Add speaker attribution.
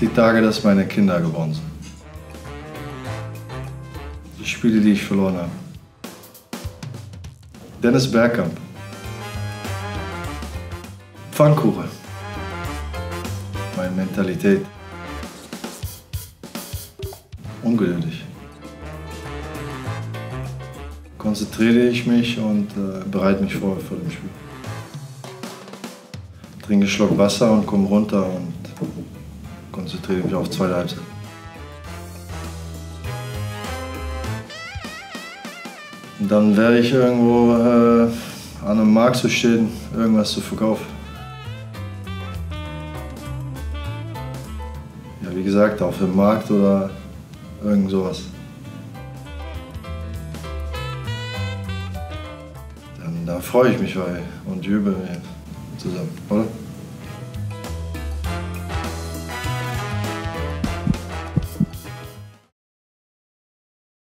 Speaker 1: Die Tage, dass meine Kinder geboren sind. Die Spiele, die ich verloren habe. Dennis Bergkamp. Pfannkuchen. Meine Mentalität. Ungeduldig. Konzentriere ich mich und äh, bereite mich vor für dem Spiel. Trinke einen Schluck Wasser und komme runter und konzentriere mich auf zweite Halbzeit. Und dann werde ich irgendwo äh, an einem Markt zu stehen, irgendwas zu verkaufen. Ja, wie gesagt, auf dem Markt oder irgend sowas. Dann da freue ich mich weil, und jubel zusammen, oder?